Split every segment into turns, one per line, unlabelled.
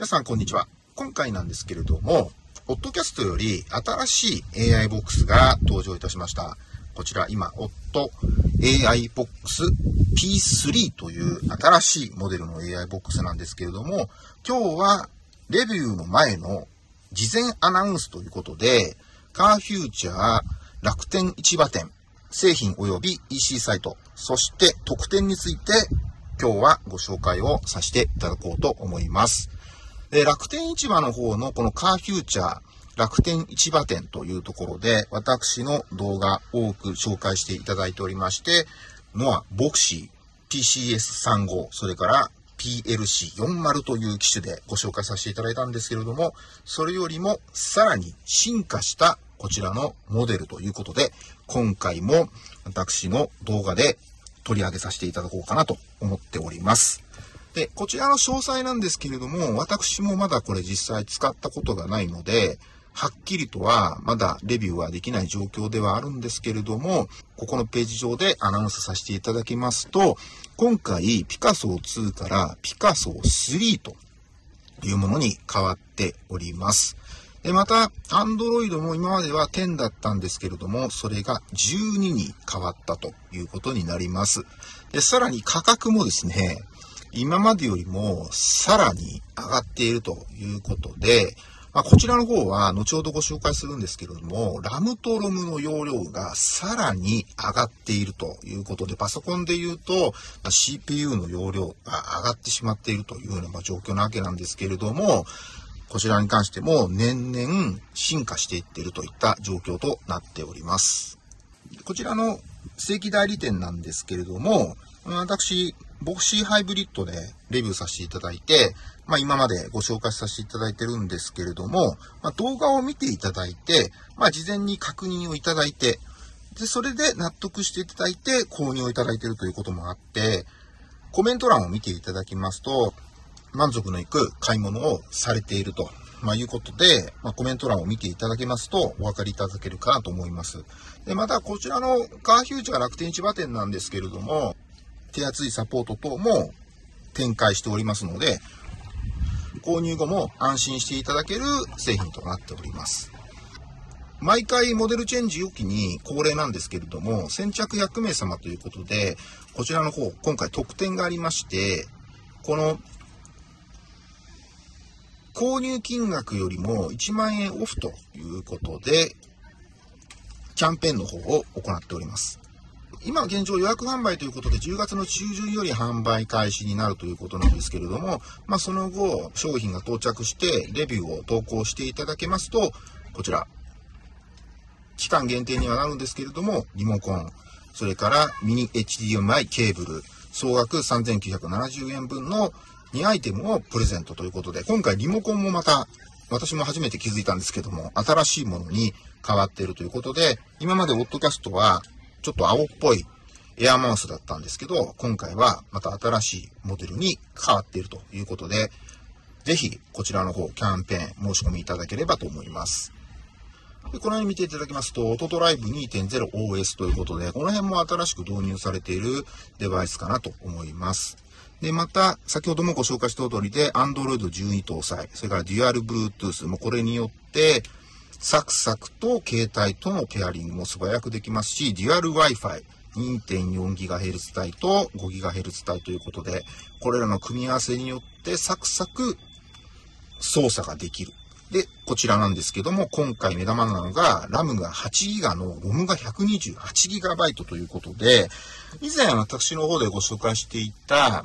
皆さんこんにちは。今回なんですけれども、オットキャストより新しい AI ボックスが登場いたしました。こちら今、オット AI ボックス P3 という新しいモデルの AI ボックスなんですけれども、今日はレビューの前の事前アナウンスということで、カーフューチャー楽天市場店、製品及び EC サイト、そして特典について今日はご紹介をさせていただこうと思います。で、楽天市場の方のこのカーフューチャー楽天市場店というところで私の動画多く紹介していただいておりまして、ノア、ボクシー、PCS35、それから PLC40 という機種でご紹介させていただいたんですけれども、それよりもさらに進化したこちらのモデルということで、今回も私の動画で取り上げさせていただこうかなと思っております。で、こちらの詳細なんですけれども、私もまだこれ実際使ったことがないので、はっきりとはまだレビューはできない状況ではあるんですけれども、ここのページ上でアナウンスさせていただきますと、今回ピカソ2からピカソ3というものに変わっております。で、また、Android も今までは10だったんですけれども、それが12に変わったということになります。で、さらに価格もですね、今までよりもさらに上がっているということで、まあ、こちらの方は後ほどご紹介するんですけれども、ラムとロムの容量がさらに上がっているということで、パソコンで言うと、まあ、CPU の容量が上がってしまっているというような状況なわけなんですけれども、こちらに関しても年々進化していっているといった状況となっております。こちらの正規代理店なんですけれども、私、ボクシーハイブリッドでレビューさせていただいて、まあ今までご紹介させていただいてるんですけれども、まあ動画を見ていただいて、まあ事前に確認をいただいて、で、それで納得していただいて購入をいただいているということもあって、コメント欄を見ていただきますと、満足のいく買い物をされていると、まあ、いうことで、まあ、コメント欄を見ていただけますとお分かりいただけるかなと思います。で、またこちらのカーヒューチャ楽天市場店なんですけれども、手厚いサポート等も展開しておりますので、購入後も安心していただける製品となっております。毎回モデルチェンジ予期に恒例なんですけれども、先着100名様ということで、こちらの方、今回特典がありまして、この購入金額よりも1万円オフということで、キャンペーンの方を行っております。今現状予約販売ということで10月の中旬より販売開始になるということなんですけれども、まあ、その後商品が到着してレビューを投稿していただけますと、こちら、期間限定にはなるんですけれども、リモコン、それからミニ HDMI ケーブル、総額3970円分の2アイテムをプレゼントということで、今回リモコンもまた、私も初めて気づいたんですけども、新しいものに変わっているということで、今までオッドキャストは、ちょっと青っぽいエアマウスだったんですけど、今回はまた新しいモデルに変わっているということで、ぜひこちらの方、キャンペーン申し込みいただければと思います。でこのように見ていただきますと、音ドライブ 2.0OS ということで、この辺も新しく導入されているデバイスかなと思います。で、また、先ほどもご紹介した通りで、Android 12搭載、それから Dual Bluetooth もこれによって、サクサクと携帯とのペアリングも素早くできますし、Dual Wi-Fi、2.4GHz 帯と 5GHz 帯ということで、これらの組み合わせによってサクサク操作ができる。で、こちらなんですけども、今回目玉なのが、RAM が 8GB の ROM が 128GB ということで、以前私の方でご紹介していた、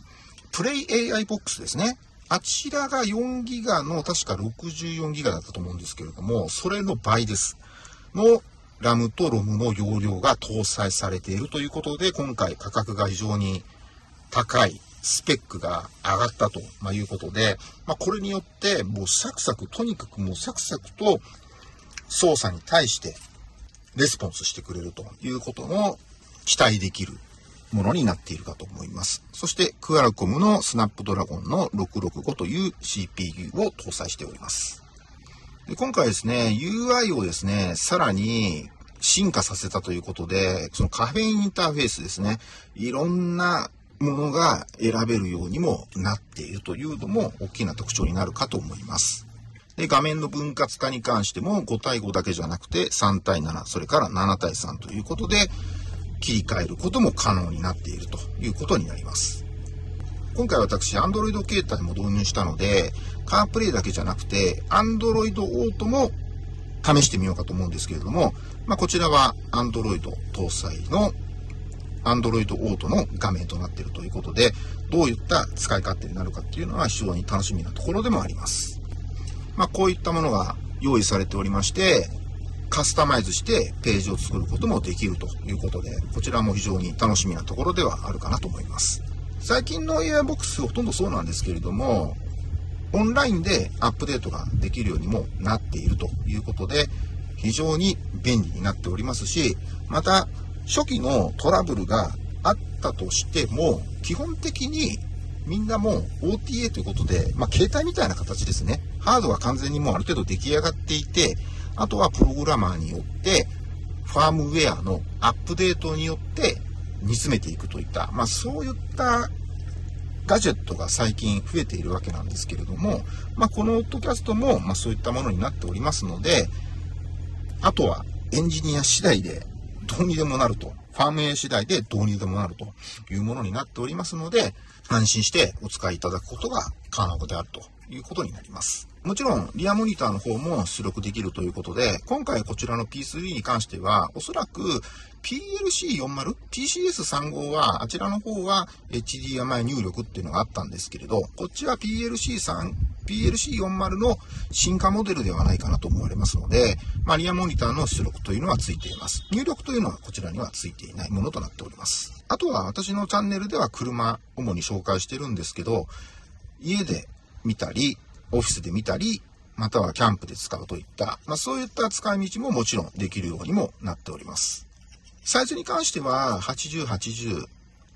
プレイ AI ボックスですね。あちらが4ギガの確か64ギガだったと思うんですけれども、それの倍です。の RAM と ROM の容量が搭載されているということで、今回価格が非常に高い、スペックが上がったということで、まあ、これによってもうサクサク、とにかくもうサクサクと操作に対してレスポンスしてくれるということの期待できるものになっているかと思います。そして、クアラコムのスナップドラゴンの665という CPU を搭載しております。で今回ですね、UI をですね、さらに進化させたということで、そのカフェインインターフェースですね、いろんなものが選べるようにもなっているというのも大きな特徴になるかと思います。で、画面の分割化に関しても5対5だけじゃなくて3対7、それから7対3ということで切り替えることも可能になっているということになります。今回私 Android 携帯も導入したので、カープレイだけじゃなくて Android Auto も試してみようかと思うんですけれども、まあ、こちらは Android 搭載の Android Auto の画面となっているということで、どういった使い勝手になるかっていうのは非常に楽しみなところでもあります。まあ、こういったものが用意されておりまして、カスタマイズしてページを作ることもできるということで、こちらも非常に楽しみなところではあるかなと思います。最近の AI ボックスほとんどそうなんですけれども、オンラインでアップデートができるようにもなっているということで、非常に便利になっておりますし、また初期のトラブルがあったとしても、基本的にみんなも OTA ということで、まあ、携帯みたいな形ですね。ハードは完全にもうある程度出来上がっていて、あとはプログラマーによって、ファームウェアのアップデートによって煮詰めていくといった、まあ、そういったガジェットが最近増えているわけなんですけれども、まあ、このオッドキャストも、まそういったものになっておりますので、あとはエンジニア次第でどうにでもなると、ファームウェア次第でどうにでもなるというものになっておりますので、安心してお使いいただくことが可能であると。いうことになります。もちろん、リアモニターの方も出力できるということで、今回こちらの P3 に関しては、おそらく PLC40、PCS35 は、あちらの方は HDMI 入力っていうのがあったんですけれど、こっちは PLC3、PLC40 の進化モデルではないかなと思われますので、まあ、リアモニターの出力というのはついています。入力というのはこちらにはついていないものとなっております。あとは私のチャンネルでは車、主に紹介してるんですけど、家で見たり、オフィスで見たり、またはキャンプで使うといった、まあ、そういった使い道ももちろんできるようにもなっております。サイズに関しては、80、80、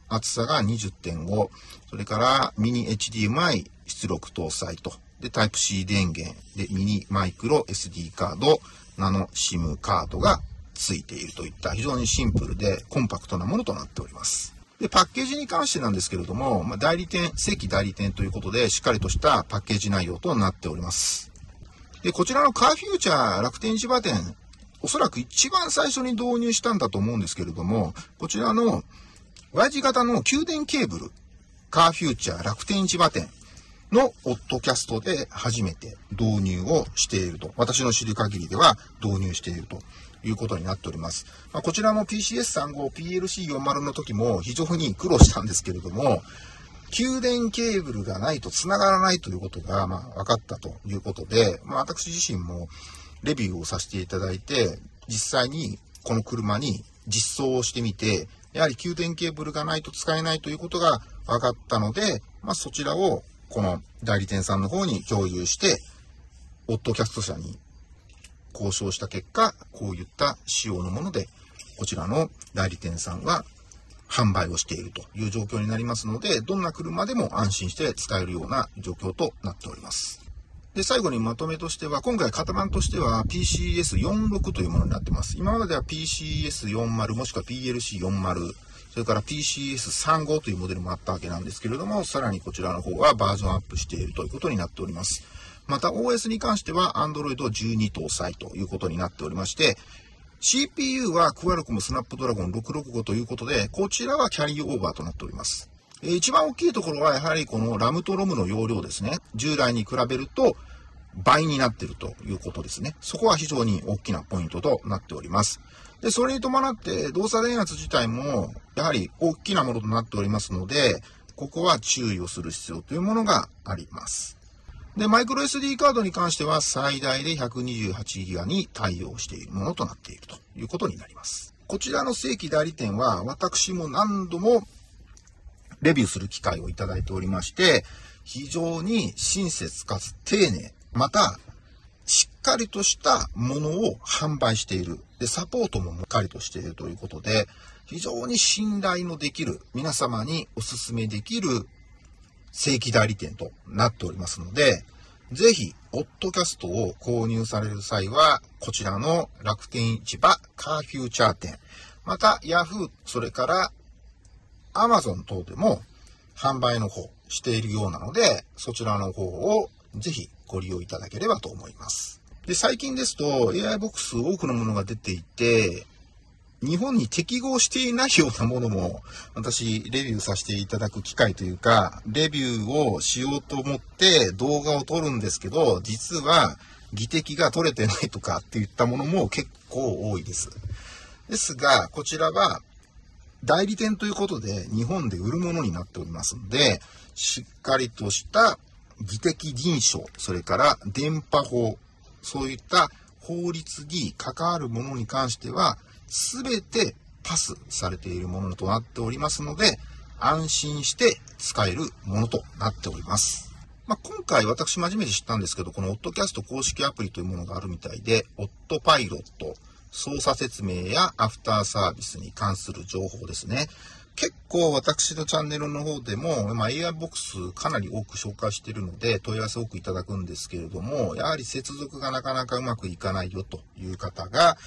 厚さが20.5、それからミニ HDMI 出力搭載と、で、タイプ C 電源、で、ミニマイクロ SD カード、ナノ SIM カードがついているといった非常にシンプルでコンパクトなものとなっております。で、パッケージに関してなんですけれども、まあ、代理店、正規代理店ということで、しっかりとしたパッケージ内容となっております。で、こちらのカーフューチャー楽天市場店、おそらく一番最初に導入したんだと思うんですけれども、こちらの Y 字型の給電ケーブル、カーフューチャー楽天市場店のオッドキャストで初めて導入をしていると。私の知る限りでは導入しているということになっております。まあ、こちらも PCS35、PLC40 の時も非常に苦労したんですけれども、給電ケーブルがないと繋がらないということが、まあ、分かったということで、まあ、私自身もレビューをさせていただいて、実際にこの車に実装をしてみて、やはり給電ケーブルがないと使えないということが分かったので、まあ、そちらをこの代理店さんの方に共有して、オッドキャスト社に交渉した結果、こういった仕様のもので、こちらの代理店さんは販売をしているという状況になりますので、どんな車でも安心して使えるような状況となっております。で、最後にまとめとしては、今回型番としては PCS46 というものになってます。今までは PCS40 もしくは PLC40、それから PCS35 というモデルもあったわけなんですけれども、さらにこちらの方はバージョンアップしているということになっております。また OS に関しては Android 12搭載ということになっておりまして、CPU はクアルコムスナップドラゴン665ということで、こちらはキャリーオーバーとなっております。一番大きいところはやはりこのラムとロムの容量ですね。従来に比べると倍になっているということですね。そこは非常に大きなポイントとなっております。で、それに伴って動作電圧自体もやはり大きなものとなっておりますので、ここは注意をする必要というものがあります。で、マイクロ SD カードに関しては最大で 128GB に対応しているものとなっているということになります。こちらの正規代理店は私も何度もレビューする機会をいただいておりまして、非常に親切かつ丁寧、またしっかりとしたものを販売している。で、サポートもしっかりとしているということで、非常に信頼のできる、皆様にお勧めできる正規代理店となっておりますので、ぜひ、オッドキャストを購入される際は、こちらの楽天市場カーフューチャー店、また、ヤフー、それから、アマゾン等でも販売の方しているようなので、そちらの方をぜひご利用いただければと思います。で、最近ですと AI ボックス多くのものが出ていて、日本に適合していないようなものも、私、レビューさせていただく機会というか、レビューをしようと思って動画を撮るんですけど、実は、技的が取れてないとかっていったものも結構多いです。ですが、こちらは、代理店ということで日本で売るものになっておりますので、しっかりとした技的認証、それから電波法、そういった法律に関わるものに関しては、すべてパスされているものとなっておりますので、安心して使えるものとなっております。まあ、今回私真面目に知ったんですけど、このオットキャスト公式アプリというものがあるみたいで、オットパイロット、操作説明やアフターサービスに関する情報ですね。結構私のチャンネルの方でも、まあ、AI ボックスかなり多く紹介しているので問い合わせ多くいただくんですけれども、やはり接続がなかなかうまくいかないよという方が、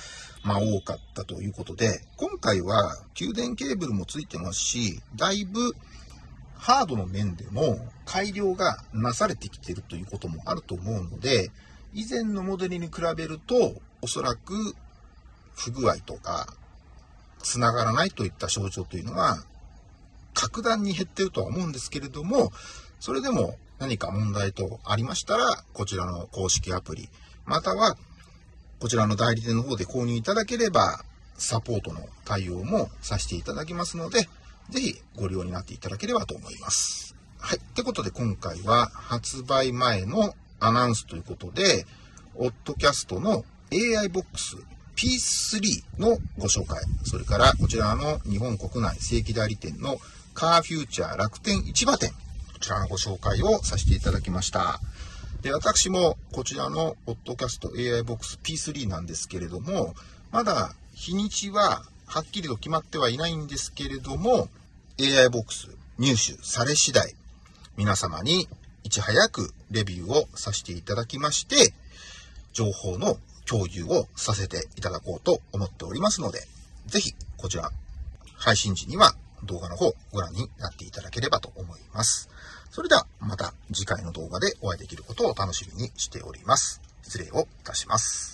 まあ多かったということで、今回は給電ケーブルもついてますし、だいぶハードの面でも改良がなされてきてるということもあると思うので、以前のモデルに比べると、おそらく不具合とか、繋がらないといった症状というのは、格段に減ってるとは思うんですけれども、それでも何か問題とありましたら、こちらの公式アプリ、または、こちらの代理店の方で購入いただければ、サポートの対応もさせていただきますので、ぜひご利用になっていただければと思います。はい。ってことで今回は発売前のアナウンスということで、オッドキャストの AI ボックス P3 のご紹介、それからこちらの日本国内正規代理店のカーフューチャー楽天市場店、こちらのご紹介をさせていただきました。で、私もこちらのポッドキャスト AI ボックス P3 なんですけれども、まだ日にちははっきりと決まってはいないんですけれども、AI ボックス入手され次第、皆様にいち早くレビューをさせていただきまして、情報の共有をさせていただこうと思っておりますので、ぜひこちら配信時には動画の方ご覧になっていただければと思います。それではまた次回の動画でお会いできることを楽しみにしております。失礼をいたします。